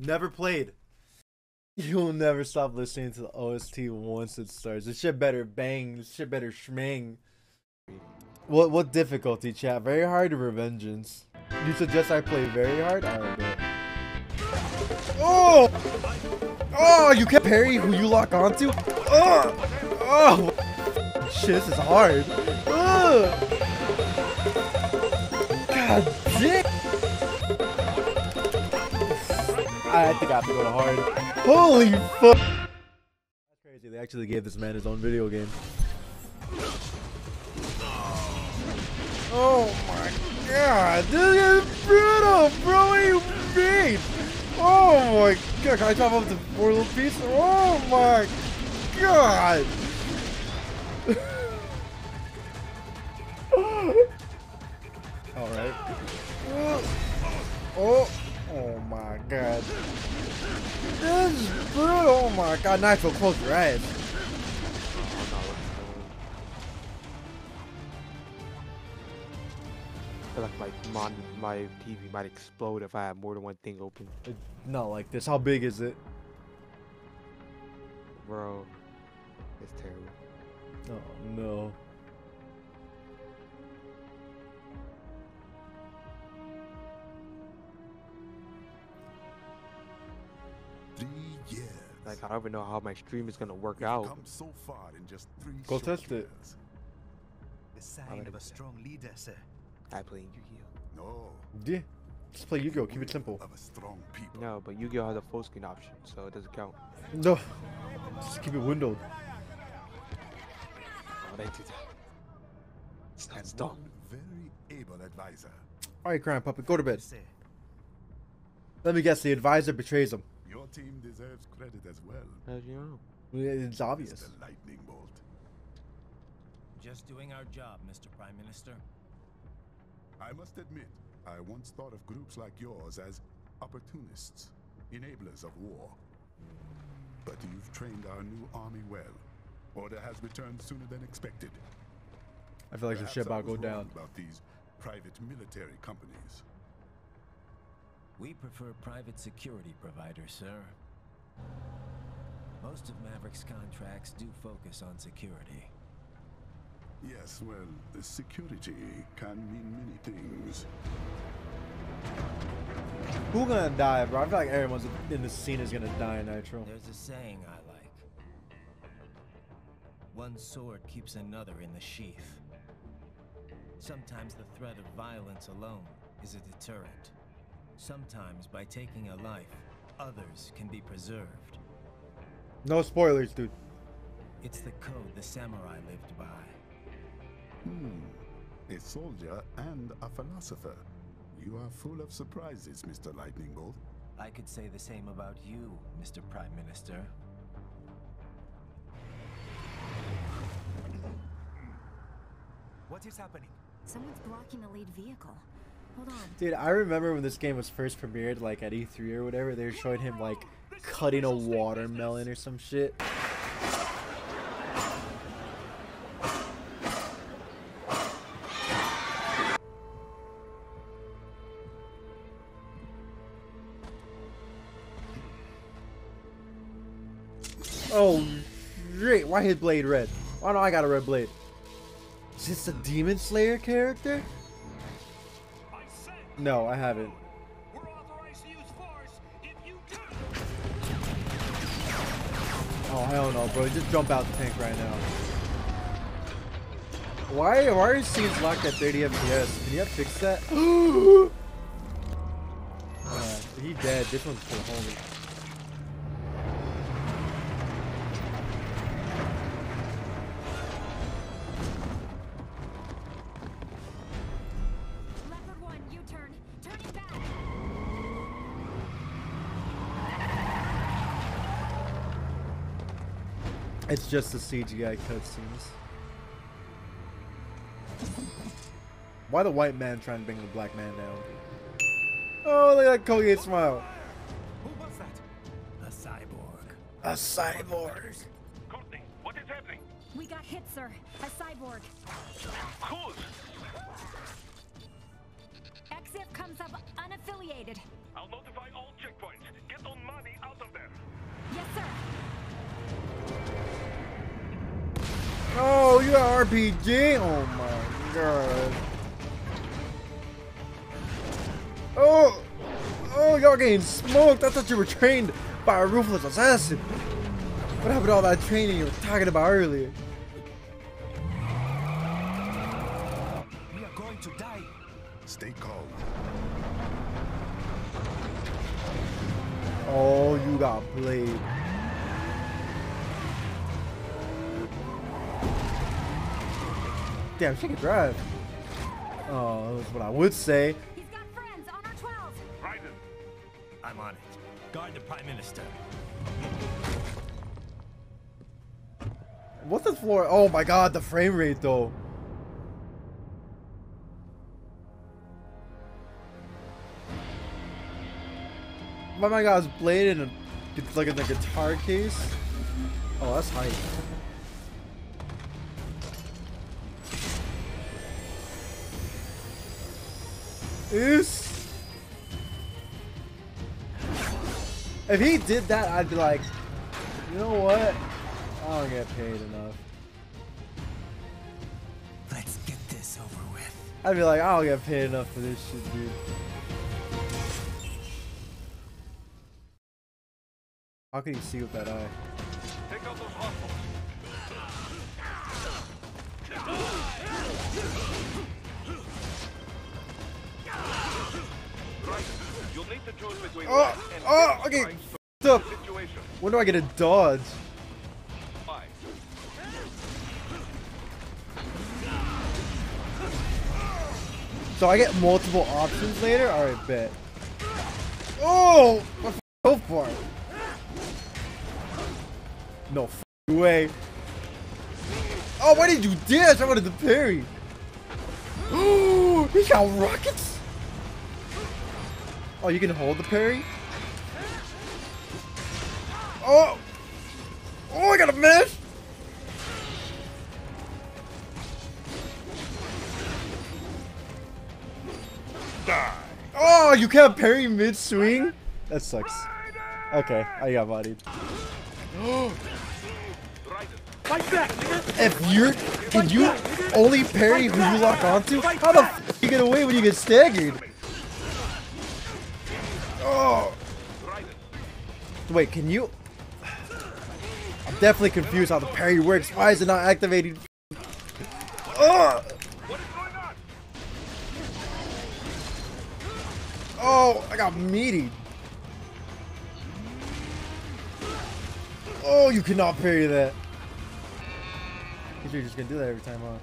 Never played. You'll never stop listening to the OST once it starts. This shit better bang. This shit better schmang. What what difficulty, chat? Very hard or revengeance? You suggest I play very hard? Alright. Oh! Oh, you can't parry who you lock onto? Oh! Oh! Shit, this is hard. Ugh! God damn! I think I have to go to hard. Holy fuck! That's crazy. They actually gave this man his own video game. Oh my god, this is brutal, bro. What do you mean? Oh my god, can I chop up the four little piece? Oh my god. Alright. Oh, oh Oh my god. This is brutal. Oh my god, Nitro, close your eyes. I feel like my mon my TV might explode if I have more than one thing open. It- Not like this. How big is it? Bro, it's terrible. Oh no. Three. Like I don't even know how my stream is gonna work We've out. come so far in just three Go short test it. The sign of a strong leader, sir. I play Yu-Gi-Oh. No. Yeah. Just play Yu-Gi-Oh. Keep it simple. Of a strong people. No, but Yu-Gi-Oh has a full screen option, so it doesn't count. No. Just keep it windowed. Oh, they did that. That's And dumb. very able advisor. Alright, Crying Puppet, go to bed. Let me guess, the advisor betrays him. Your team deserves credit as well. As you know. It's obvious. Mr. Lightning Bolt. Just doing our job, Mr. Prime Minister. I must admit, I once thought of groups like yours as opportunists, enablers of war. But you've trained our new army well. Order has returned sooner than expected. I feel like this shit Perhaps I about to go was wrong down. About these private military companies. We prefer private security providers, sir. Most of Maverick's contracts do focus on security. Yes, well, security can mean many things. Who gonna die, bro? I feel like everyone's in this scene is gonna die in Nitro. There's a saying I like. One sword keeps another in the sheath. Sometimes the threat of violence alone is a deterrent. Sometimes by taking a life, others can be preserved. No spoilers, dude. It's the code the samurai lived by. Hmm. A soldier and a philosopher. You are full of surprises, Mr. Lightning Bolt. I could say the same about you, Mr. Prime Minister. What is happening? Someone's blocking the lead vehicle. Dude, I remember when this game was first premiered, like at E3 or whatever, they were showing him like cutting a watermelon or some shit. Oh, shit. Why his blade red? Why do I got a red blade? Is this a Demon Slayer character? No, I haven't. Oh hell no, bro! Just jump out the tank right now. Why? Why are your scenes locked at 30 FPS? Can you have fixed that? uh, he dead. This one's for the homie. It's just the CGI cutscenes. Why the white man trying to bring the black man down? Oh, look at that Colgate smile. Who was that? A cyborg. A cyborg. Courtney, what is happening? We got hit, sir. A cyborg. Who's? IFF comes up unaffiliated. I'll notify all checkpoints. Get on Oh, you got RPG? Oh my god. Oh! Oh, y'all getting smoked. I thought you were trained by a ruthless assassin. What happened to all that training you were talking about earlier? We are going to die. Stay calm. Oh, you got played. Damn, she can drive. Oh, that's what I would say. He's got friends on our 12. Raiden, I'm on it. Guard the Prime Minister. What's this floor? Oh my god, the frame rate though. Oh my my god's blade in a it's like in a guitar case. Oh, that's hype. If he did that, I'd be like, you know what? I don't get paid enough. Let's get this over with. I'd be like, I don't get paid enough for this shit, dude. How can you see with that eye? Oh, oh, okay. up. situation. When do I get a dodge? So I get multiple options later? Alright, bet. Oh! My f- so far. No f- way. Oh, why did you dash? I wanted to parry. Oh, he got rockets? Oh, you can hold the parry? Oh! Oh, I got a miss! Die. Oh, you can't parry mid swing? That sucks. Okay, I got bodied. If you're, can you only parry who you lock onto? How the f you get away when you get staggered? Wait, can you? I'm definitely confused how the parry works. Why is it not activating? Oh, on? oh, I got meaty. Oh, you cannot parry that. You're just gonna do that every time, huh?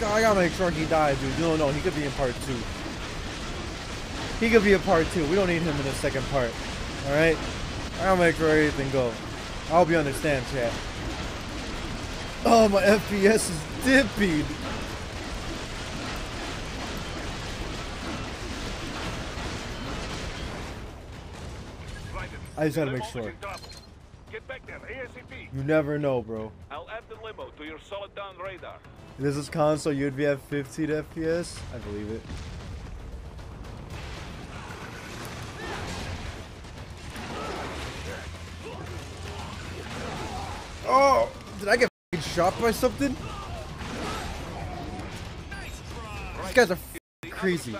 God, I gotta make sure he died, dude. No, no, he could be in part two. He could be in part two. We don't need him in the second part. Alright? I gotta make sure everything go. I hope you understand, chat. Oh, my FPS is dipping. I just gotta make sure. Get back there, ASAP. You never know, bro. I'll add the limo to your Soliton radar. This is console, you'd be at 15 FPS? I believe it. Oh! Did I get f***ing shot by something? These guys are crazy.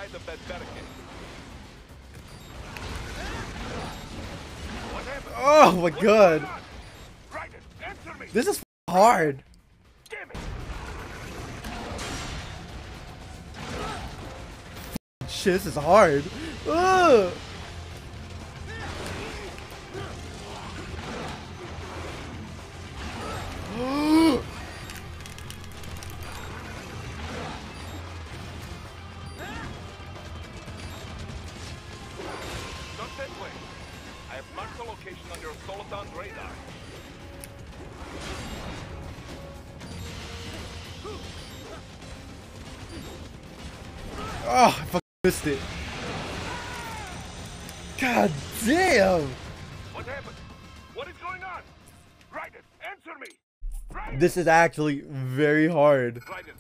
Oh my god! This is hard! Shit, this is hard! Ugh! Oh, I fucking missed it. God damn! What happened? What is going on? Raiden, answer me! Raiden! This is actually very hard. Raiden,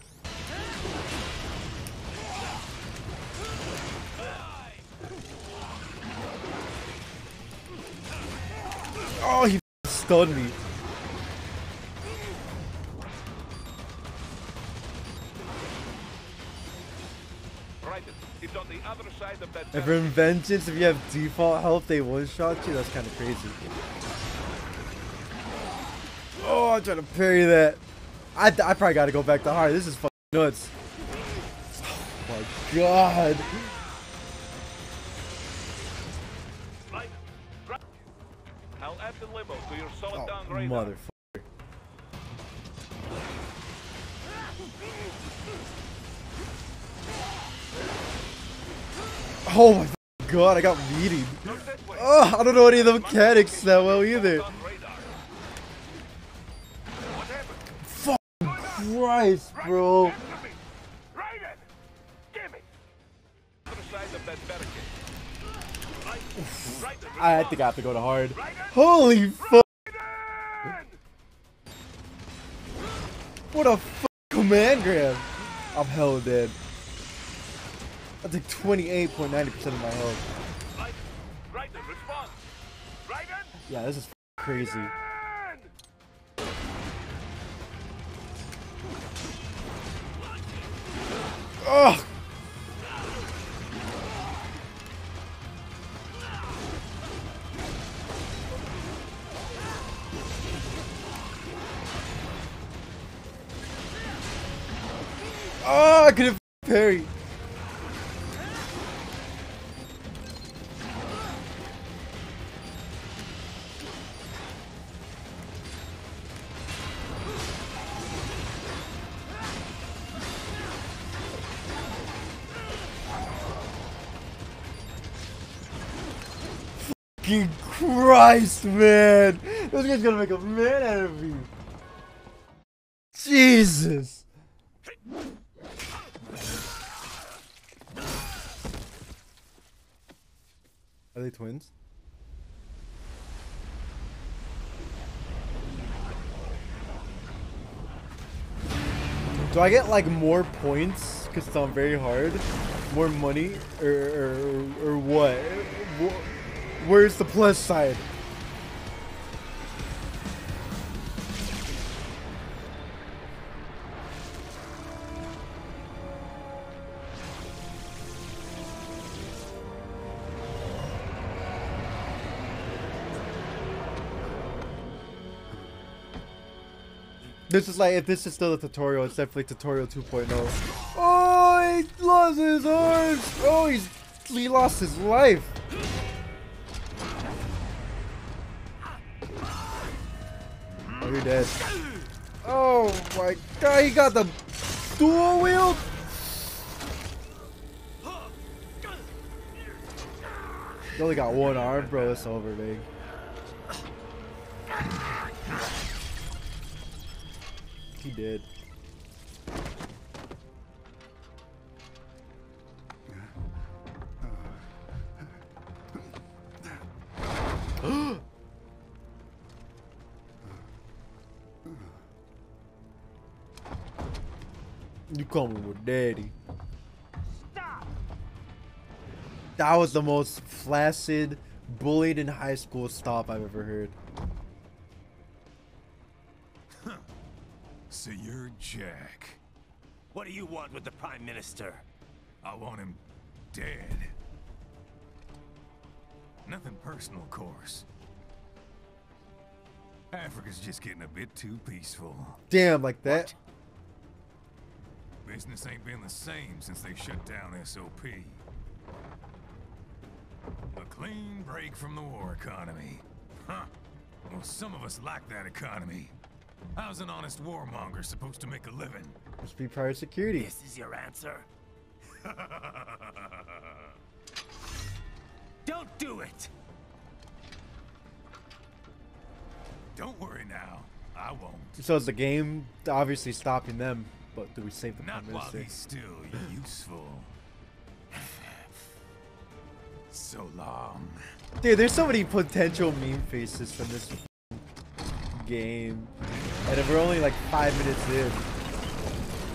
Oh, he stunned me. It's on the other side of that And Revengeance, if you have default health, they one-shot you. That's kind of crazy. Oh, I'm trying to parry that. I, I probably got to go back to hard. This is fucking nuts. Oh my god. I'll add the limo to your solid Oh, down radar. motherfucker. Oh my god, I got way. Oh, I don't know any of the mechanics that well either. Radar. Christ, bro. I think I have to go to hard. Holy fuck. What a f command grab. I'm hella dead. I took 28.90% of my health. Yeah, this is crazy. Ugh. Oh, I couldn't f- parry. Fucking Christ, man! This guy's gonna make a man out of me. Jesus. Are they twins? Do I get like more points because it's on very hard? More money? Or, or, or what? Wh- Where's the plus side? This is like, if this is still a tutorial, it's definitely tutorial 2.0. Oh, he lost his arms! Oh, he's, he lost his life! Oh, you're dead. Oh my god, he got the dual wield? He only got one arm, bro. It's over, big. He did. Coming with daddy. Stop. That was the most flaccid, bullied in high school stop I've ever heard. So you're Jack. What do you want with the Prime Minister? I want him dead. Nothing personal, of course. Africa's just getting a bit too peaceful. Damn, like that. Business ain't been the same since they shut down SOP. A clean break from the war economy. Huh. Well, some of us like that economy. How's an honest warmonger supposed to make a living? Must be prior security. This is your answer? Don't do it! Don't worry now. I won't. So is the game obviously stopping them, but do we save the Not Prime while Minister? he's still useful. So long. Dude, there's so many potential meme faces from this game. And if we're only like five minutes in.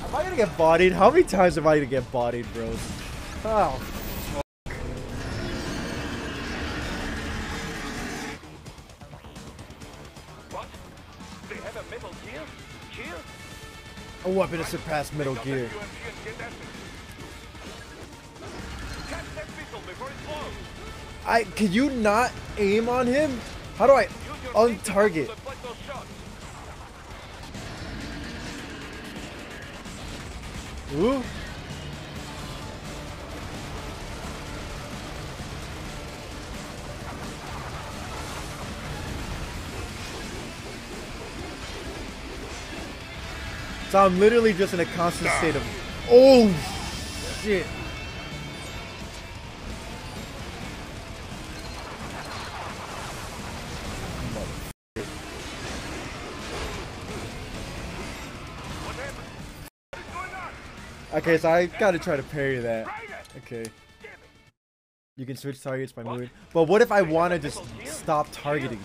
Am I gonna get bodied? How many times am I gonna get bodied, bros? Oh, Oh, a weapon to surpass Metal Gear. I can you not aim on him? How do I on target? Ooh. So I'm literally just in a constant state of Oh shit. What happened? What is going on? Okay, so I gotta try to parry that. Okay. You can switch targets by moving. But what if I want to just stop targeting?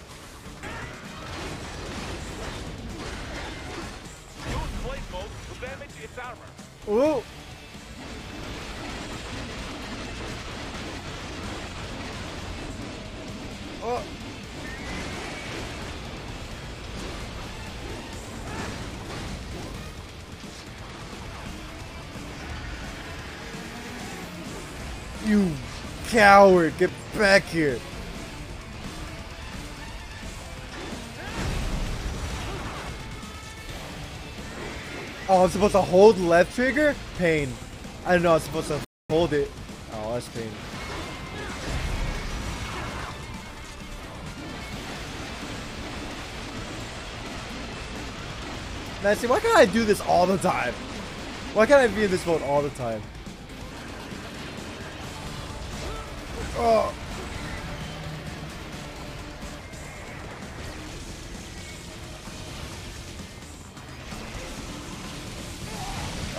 Ooh. Oh. You coward, get back here. Oh, I'm supposed to hold left trigger? Pain. I don't know, I'm supposed to hold it. Oh, that's pain. Now, see, why can't I do this all the time? Why can't I be in this mode all the time? Oh.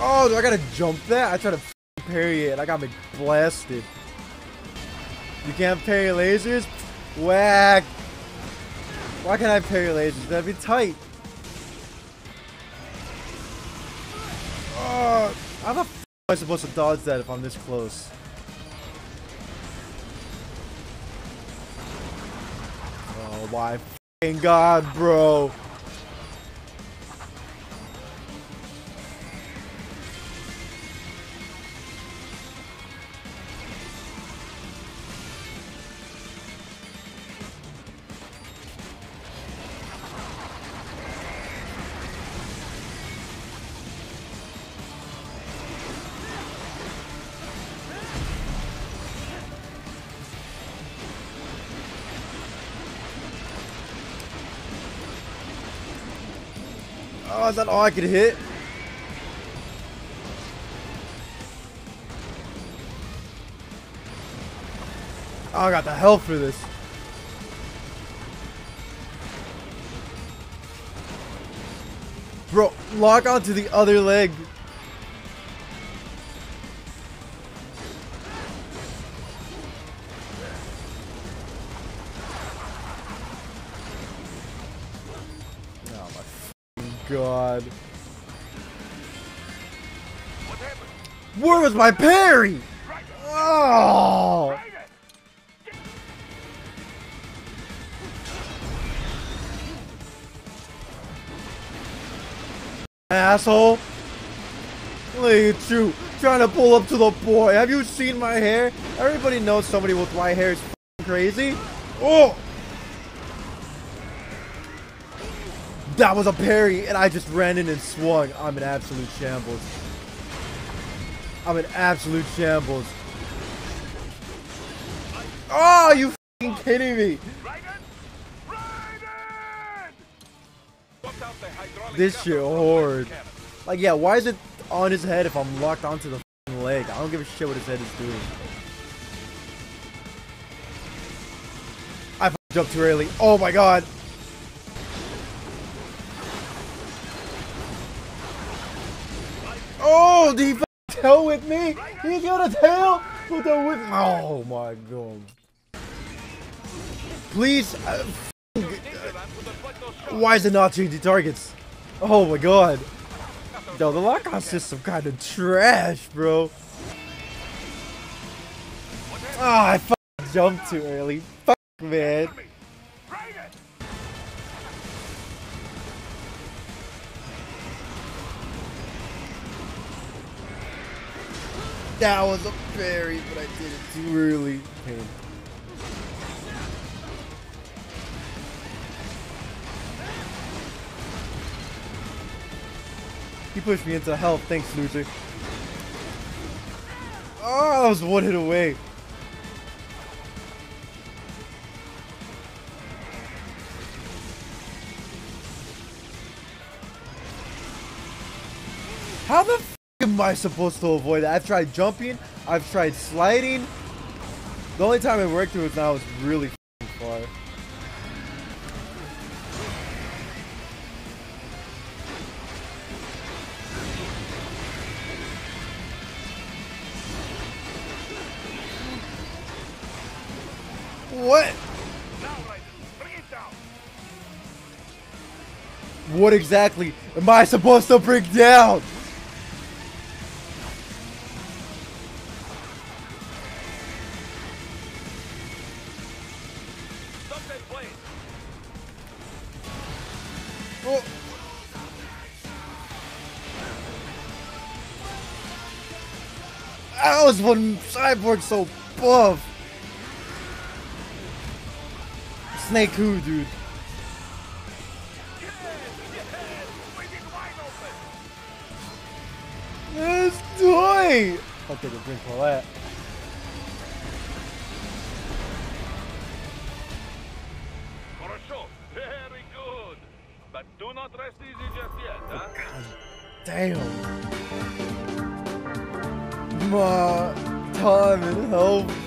Oh, do I gotta jump that? I try to parry it. I got me blasted. You can't parry lasers? Whack. Why can't I parry lasers? That'd be tight. Oh, how the f am I supposed to dodge that if I'm this close? Oh my god, bro. Oh, is that all I could hit? Oh, I got the health for this. Bro, lock onto the other leg. My parry? Oh! Asshole! Look at you, trying to pull up to the boy. Have you seen my hair? Everybody knows somebody with white hair is crazy. Oh! That was a parry, and I just ran in and swung. I'm in absolute shambles. I'm in absolute shambles. Oh, you f***ing kidding me? The This shit hard. Like, yeah, why is it on his head if I'm locked onto the leg? I don't give a shit what his head is doing. I jumped too early. Oh my god. Oh, did he f***ing tail with me? He got a tail? with that with. Oh my god. Please. Uh, why is it not changing targets? Oh my god. Yo, the lockout system kind of trash, bro. Ah, I fucking jumped too early. Fuck, man. That was a parry, but I did it too early. Pain. He pushed me into hell. Thanks, loser. Oh, I was one hit away. Am I supposed to avoid that? I've tried jumping. I've tried sliding. The only time it worked was now was really far. What? What exactly am I supposed to bring down? Cyborg so buff. Snake who, dude? Let's do it! Take a drink for that. For a shot. Very good. But do not rest easy just yet, huh? Damn. My time and boy.